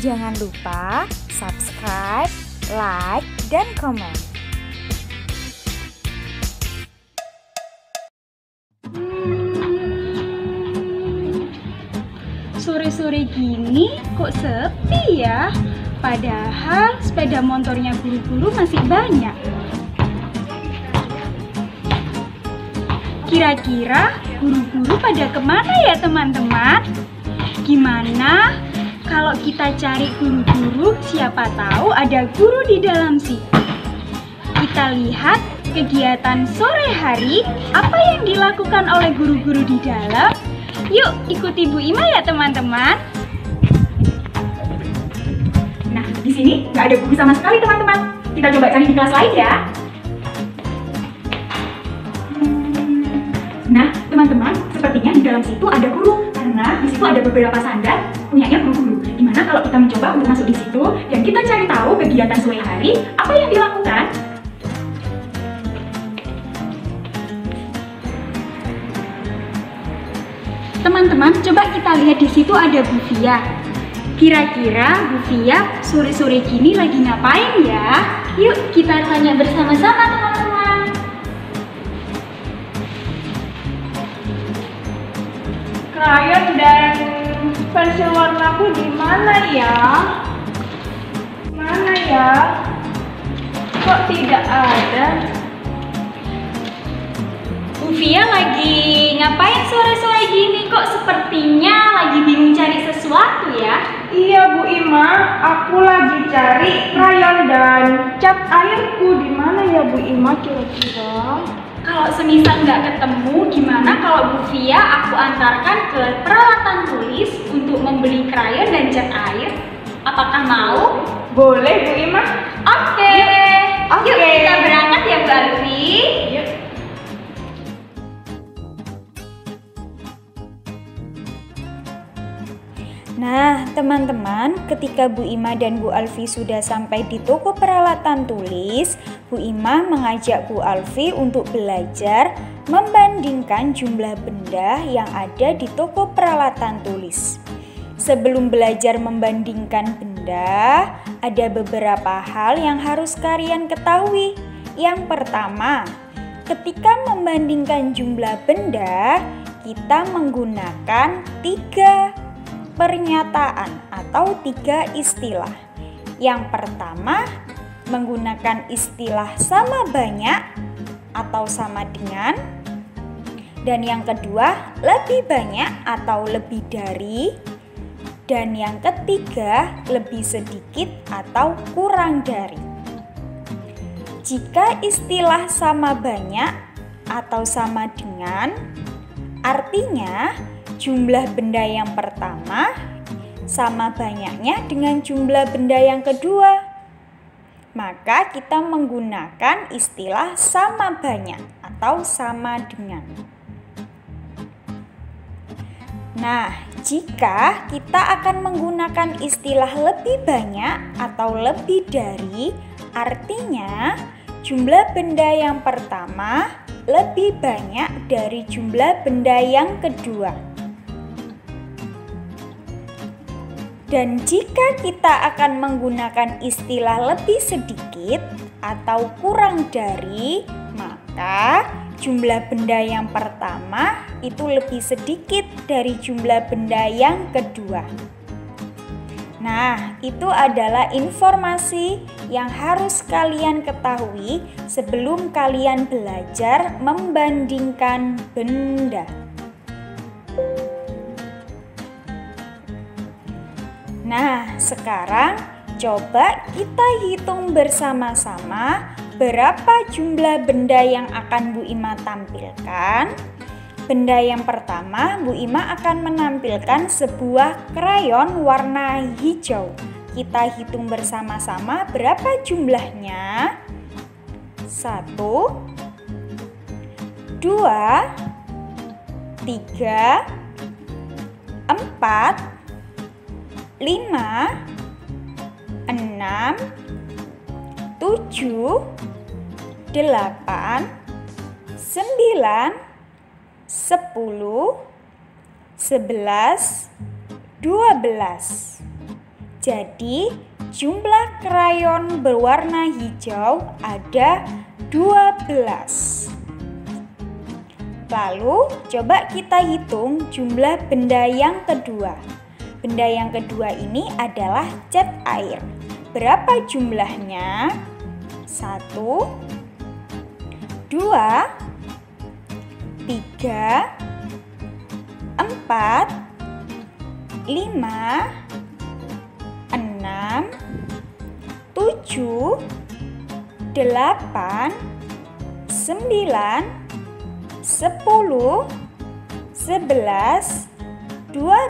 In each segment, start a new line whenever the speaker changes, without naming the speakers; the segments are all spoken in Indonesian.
Jangan lupa subscribe, like, dan komen.
Sore-sore gini kok sepi ya? Padahal sepeda motornya guru-guru masih banyak. Kira-kira guru-guru pada ke mana ya teman-teman? Gimana kalau kita cari guru-guru siapa tahu ada guru di dalam situ? Kita lihat kegiatan sore hari apa yang dilakukan oleh guru-guru di dalam. Yuk ikuti Bu Ima ya teman-teman. Nah di sini nggak ada guru sama sekali teman-teman. Kita coba cari di kelas lain ya. Nah, teman-teman, sepertinya di dalam situ ada guru karena di situ ada beberapa sandal punyanya guru-guru. Gimana kalau kita mencoba untuk masuk di situ dan kita cari tahu kegiatan sore hari apa yang dilakukan? Teman-teman, coba kita lihat di situ ada Bu Via. Kira-kira Bu Via sore-sore gini lagi ngapain ya? Yuk kita tanya bersama-sama teman-teman.
Krayon dan pensil warnaku di mana ya? Mana ya? Kok tidak ada?
Bu Via lagi ngapain sore-sore gini? Kok sepertinya lagi bingung cari sesuatu ya?
Iya Bu Ima, aku lagi cari krayon dan cat airku di mana ya Bu Ima kira-kira?
Kalau semisal nggak ketemu, gimana kalau Bu Via aku antarkan ke peralatan tulis untuk membeli krayon dan cat air? Apakah mau?
Boleh Bu Ima?
Oke.
Oke.
Yuk kita berangkat ya Bu Alfi.
Nah, teman-teman, ketika Bu Ima dan Bu Alfi sudah sampai di toko peralatan tulis, Bu Ima mengajak Bu Alfi untuk belajar membandingkan jumlah benda yang ada di toko peralatan tulis. Sebelum belajar membandingkan benda, ada beberapa hal yang harus kalian ketahui. Yang pertama, ketika membandingkan jumlah benda, kita menggunakan tiga pernyataan atau tiga istilah. Yang pertama, menggunakan istilah sama banyak atau sama dengan. Dan yang kedua, lebih banyak atau lebih dari. Dan yang ketiga, lebih sedikit atau kurang dari. Jika istilah sama banyak atau sama dengan, artinya jumlah benda yang pertama sama banyaknya dengan jumlah benda yang kedua. Maka kita menggunakan istilah sama banyak atau sama dengan. Nah, jika kita akan menggunakan istilah lebih banyak atau lebih dari, artinya jumlah benda yang pertama lebih banyak dari jumlah benda yang kedua. Dan jika kita akan menggunakan istilah lebih sedikit atau kurang dari, maka jumlah benda yang pertama itu lebih sedikit dari jumlah benda yang kedua. Nah, itu adalah informasi yang harus kalian ketahui sebelum kalian belajar membandingkan benda. Nah, sekarang coba kita hitung bersama-sama berapa jumlah benda yang akan Bu Ima tampilkan. Benda yang pertama, Bu Ima akan menampilkan sebuah krayon warna hijau. Kita hitung bersama-sama berapa jumlahnya. Satu, dua, tiga, empat, lima, enam, tujuh, delapan, sembilan, sepuluh, sebelas, dua belas. Jadi, jumlah krayon berwarna hijau ada 12. Lalu, coba kita hitung jumlah benda yang kedua. Benda yang kedua ini adalah cat air. Berapa jumlahnya? Satu, dua, tiga, empat, lima, enam, tujuh, delapan, sembilan, sepuluh, sebelas, dua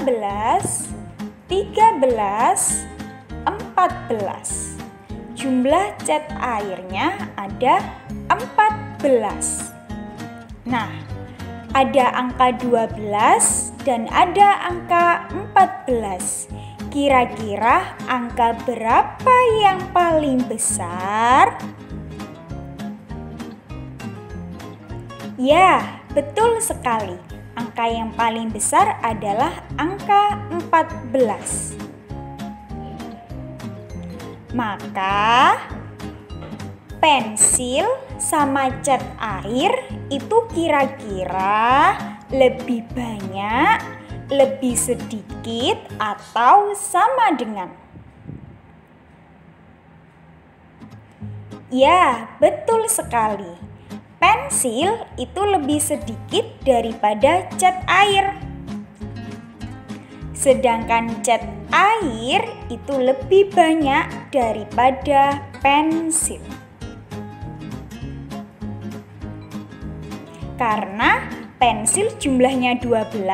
belas, tiga belas, empat belas. Jumlah cat airnya ada empat belas. Nah, ada angka 12 dan ada angka 14. Kira-kira angka berapa yang paling besar? Ya, betul sekali. Angka yang paling besar adalah angka 14. Maka pensil sama cat air itu kira-kira lebih banyak, lebih sedikit, atau sama dengan? Ya, betul sekali. Pensil itu lebih sedikit daripada cat air. Sedangkan cat air itu lebih banyak daripada pensil. Karena pensil jumlahnya 12,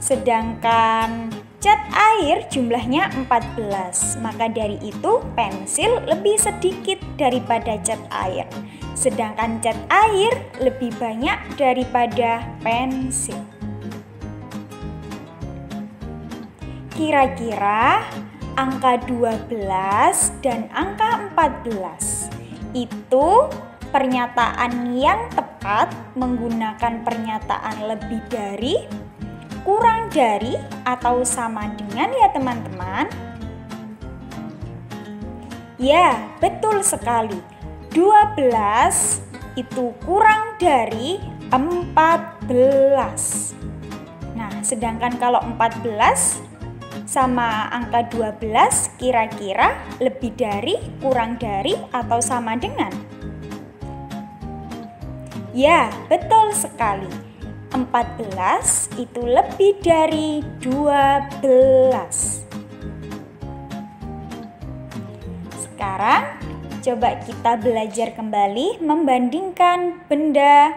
sedangkan cat air jumlahnya 14. Maka dari itu pensil lebih sedikit daripada cat air. Sedangkan cat air lebih banyak daripada pensil. Kira-kira angka 12 dan angka 14 itu pernyataan yang tepat menggunakan pernyataan lebih dari, kurang dari, atau sama dengan ya teman-teman? Ya, betul sekali. 12 itu kurang dari 14. Nah, sedangkan kalau 14 sama angka 12 kira-kira lebih dari, kurang dari, atau sama dengan? Ya, betul sekali. 14 itu lebih dari 12. Sekarang coba kita belajar kembali membandingkan benda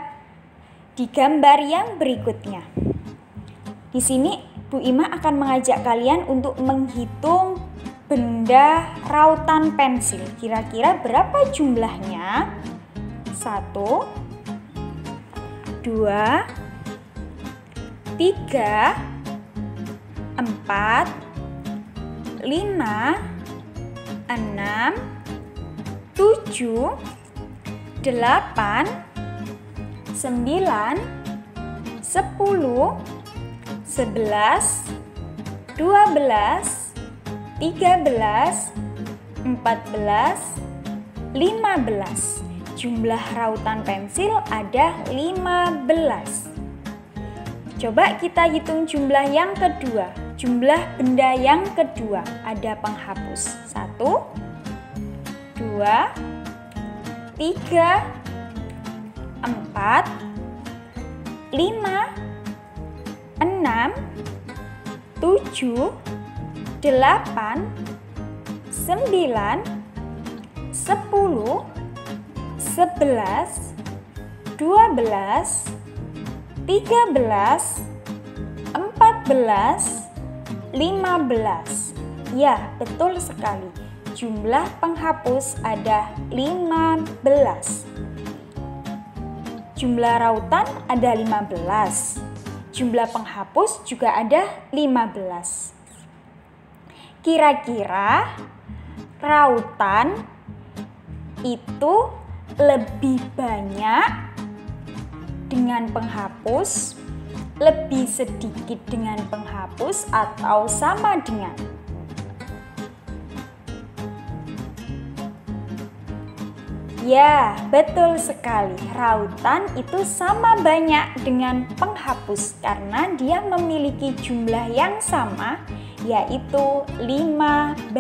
di gambar yang berikutnya. Di sini Bu Ima akan mengajak kalian untuk menghitung benda rautan pensil. Kira-kira berapa jumlahnya? Satu, dua, tiga, empat, lima, enam, tujuh, delapan, sembilan, sepuluh, sebelas, dua belas, tiga belas, empat belas, lima belas. Jumlah rautan pensil ada lima belas. Coba kita hitung jumlah yang kedua. Jumlah benda yang kedua ada penghapus. Satu, dua, tiga, empat, lima, enam, tujuh, delapan, sembilan, sepuluh, sebelas, dua belas, tiga belas, empat belas, lima belas. Ya, betul sekali. Jumlah penghapus ada lima belas. Jumlah rautan ada lima belas. Jumlah penghapus juga ada 15. Kira-kira rautan itu lebih banyak dengan penghapus, lebih sedikit dengan penghapus, atau sama dengan. Ya, betul sekali. Rautan itu sama banyak dengan penghapus karena dia memiliki jumlah yang sama, yaitu 15.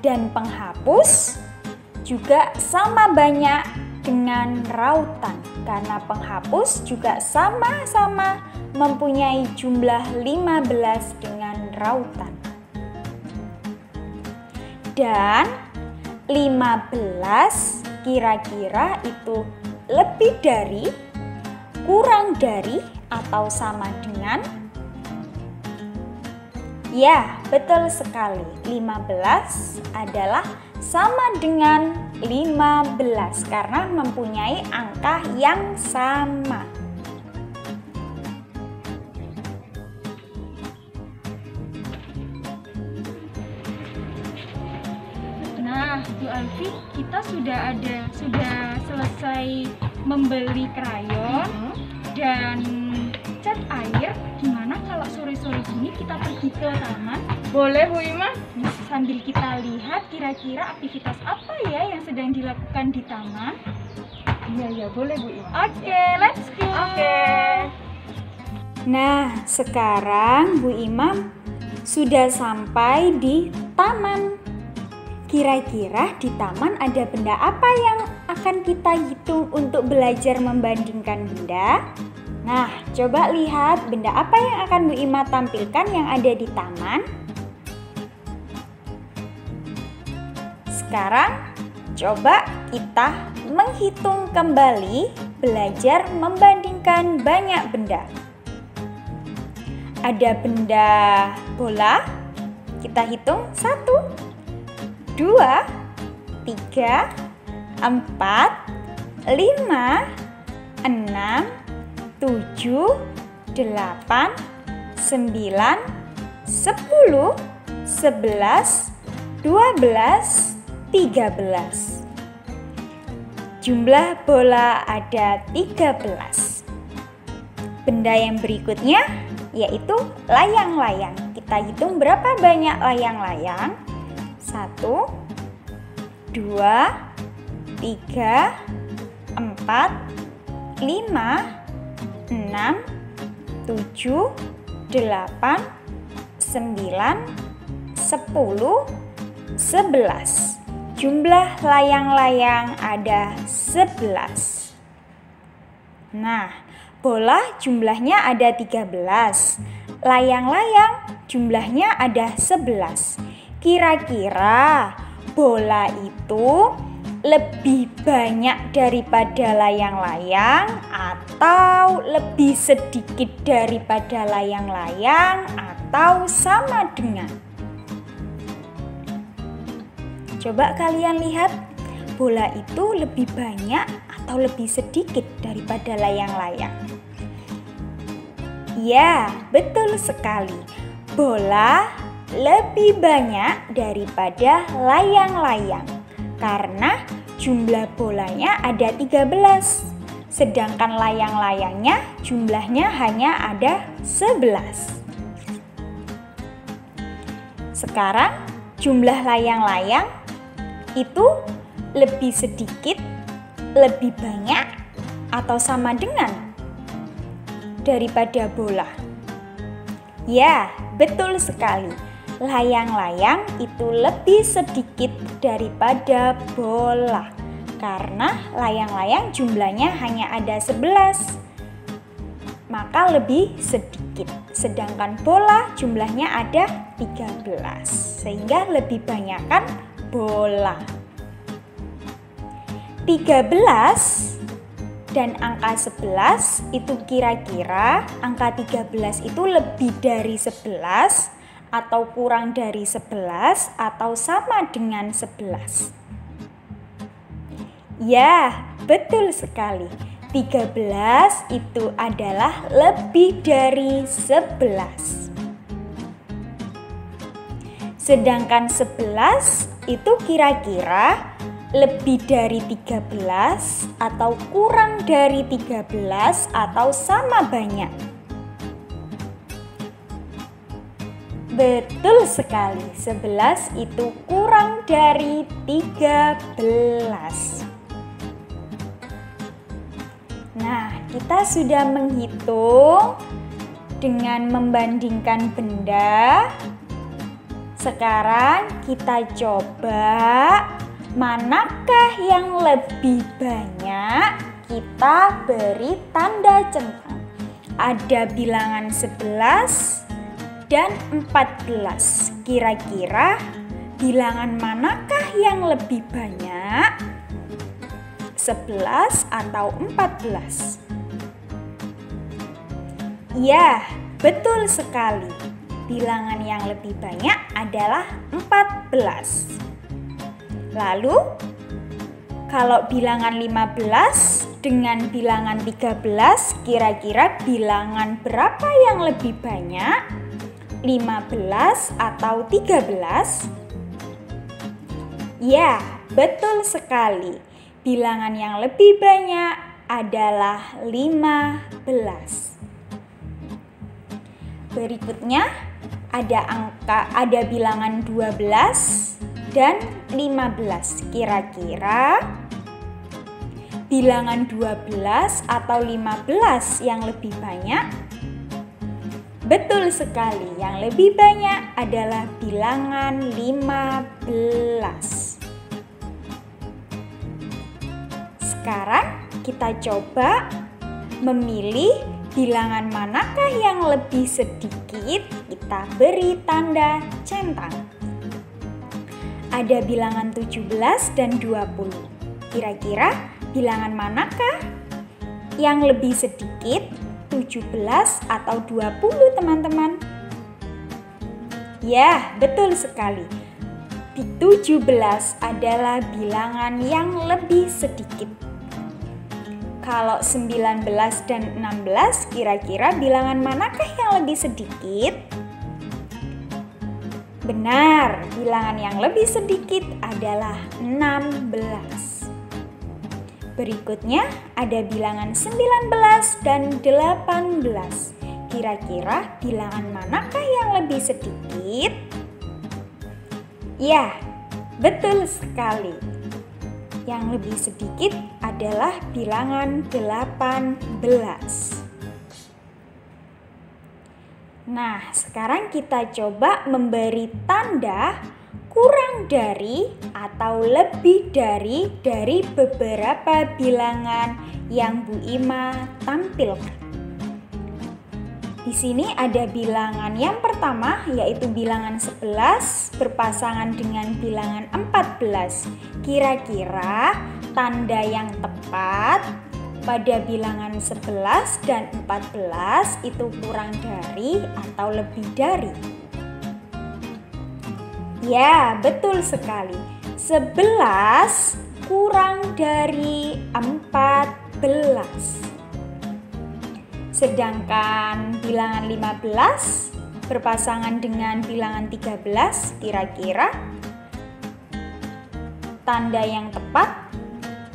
Dan penghapus juga sama banyak dengan rautan karena penghapus juga sama-sama mempunyai jumlah 15 dengan rautan. Dan 15 kira-kira itu lebih dari, kurang dari, atau sama dengan? Ya, betul sekali. 15 adalah sama dengan 15 karena mempunyai angka yang sama.
Nah, Bu Alfi, kita sudah ada sudah selesai membeli krayon dan cat air. Gimana kalau sore-sore gini kita pergi ke taman
Boleh Bu Ima?
sambil kita lihat kira-kira aktivitas apa ya yang sedang dilakukan di taman?
Iya, iya, boleh Bu Ima.
Oke, let's go.
Oke.
Nah, sekarang Bu Imam sudah sampai di taman. Kira-kira di taman ada benda apa yang akan kita hitung untuk belajar membandingkan benda? Nah, coba lihat benda apa yang akan Bu Ima tampilkan yang ada di taman. Sekarang, coba kita menghitung kembali belajar membandingkan banyak benda. Ada benda bola, kita hitung satu, dua, tiga, empat, lima, enam, tujuh, delapan, sembilan, sepuluh, sebelas, dua belas, tiga belas. Jumlah bola ada 13. Benda yang berikutnya yaitu layang-layang. Kita hitung berapa banyak layang-layang. Satu, dua, tiga, empat, lima, enam, tujuh, delapan, sembilan, sepuluh, sebelas. Jumlah layang-layang ada 11. Nah, bola jumlahnya ada 13. Layang-layang jumlahnya ada 11. Kira-kira bola itu lebih banyak daripada layang-layang atau lebih sedikit daripada layang-layang atau sama dengan Coba kalian lihat, bola itu lebih banyak atau lebih sedikit daripada layang-layang. Ya, betul sekali. Bola lebih banyak daripada layang-layang karena jumlah bolanya ada 13. Sedangkan layang-layangnya jumlahnya hanya ada 11. Sekarang jumlah layang-layang itu lebih sedikit, lebih banyak, atau sama dengan daripada bola? Ya, betul sekali. Layang-layang itu lebih sedikit daripada bola. Karena layang-layang jumlahnya hanya ada 11. Maka lebih sedikit. Sedangkan bola jumlahnya ada 13. Sehingga lebih banyak kan bola. 13 dan angka 11 itu kira-kira angka 13 itu lebih dari 11 atau kurang dari 11 atau sama dengan 11. Ya, betul sekali. 13 itu adalah lebih dari 11. Sedangkan 11 itu kira-kira lebih dari 13 atau kurang dari 13 atau sama banyak. Betul sekali, 11 itu kurang dari 13. Nah, kita sudah menghitung dengan membandingkan benda. Sekarang kita coba manakah yang lebih banyak kita beri tanda centang. Ada bilangan 11 dan 14. Kira-kira bilangan manakah yang lebih banyak? 11 atau 14? Ya, betul sekali. Bilangan yang lebih banyak adalah 14. Lalu, kalau bilangan 15 dengan bilangan 13, kira-kira bilangan berapa yang lebih banyak? 15 atau 13? Ya, betul sekali. Bilangan yang lebih banyak adalah 15. Berikutnya ada angka ada bilangan 12 dan 15. Kira-kira bilangan 12 atau 15 yang lebih banyak? Betul sekali, yang lebih banyak adalah bilangan 15. Sekarang kita coba memilih bilangan manakah yang lebih sedikit, kita beri tanda centang. Ada bilangan 17 dan 20. Kira-kira bilangan manakah yang lebih sedikit, 17 atau 20 teman-teman? Ya, betul sekali. 17 adalah bilangan yang lebih sedikit kalau 19 dan 16 kira-kira bilangan manakah yang lebih sedikit? Benar, bilangan yang lebih sedikit adalah 16. Berikutnya ada bilangan 19 dan 18. Kira-kira bilangan manakah yang lebih sedikit? Ya, betul sekali. Yang lebih sedikit adalah bilangan 18. Nah, sekarang kita coba memberi tanda kurang dari atau lebih dari dari beberapa bilangan yang Bu Ima tampilkan. Di sini ada bilangan yang pertama yaitu bilangan 11 berpasangan dengan bilangan 14. Kira-kira tanda yang tepat pada bilangan 11 dan 14 itu kurang dari atau lebih dari? Ya, betul sekali. 11 kurang dari 14. Sedangkan bilangan 15 berpasangan dengan bilangan 13 kira-kira tanda yang tepat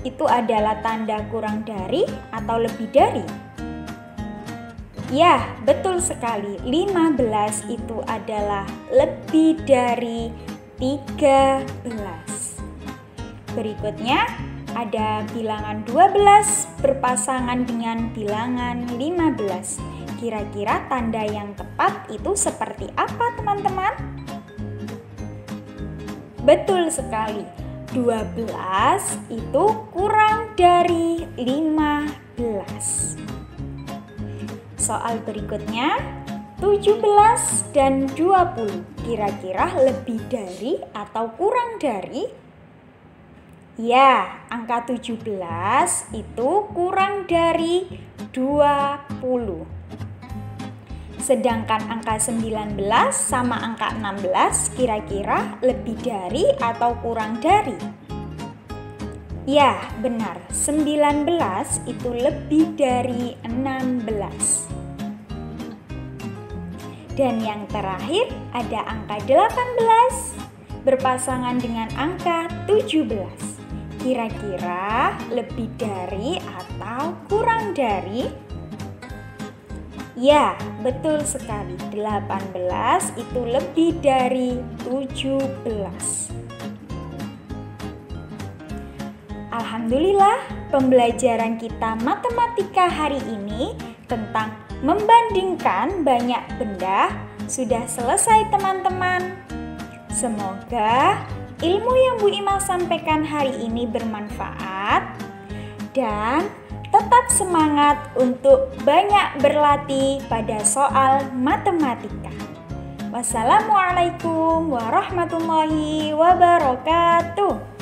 itu adalah tanda kurang dari atau lebih dari. Ya, betul sekali. 15 itu adalah lebih dari 13. Berikutnya, ada bilangan 12 berpasangan dengan bilangan 15. Kira-kira tanda yang tepat itu seperti apa teman-teman? Betul sekali. 12 itu kurang dari 15. Soal berikutnya 17 dan 20 kira-kira lebih dari atau kurang dari Ya, angka 17 itu kurang dari 20. Sedangkan angka 19 sama angka 16 kira-kira lebih dari atau kurang dari? Ya, benar. 19 itu lebih dari 16. Dan yang terakhir ada angka 18 berpasangan dengan angka 17. Kira-kira lebih dari atau kurang dari? Ya, betul sekali. 18 itu lebih dari 17. Alhamdulillah, pembelajaran kita matematika hari ini tentang membandingkan banyak benda sudah selesai teman-teman. Semoga ilmu yang Bu Ima sampaikan hari ini bermanfaat dan tetap semangat untuk banyak berlatih pada soal matematika. Wassalamualaikum warahmatullahi wabarakatuh.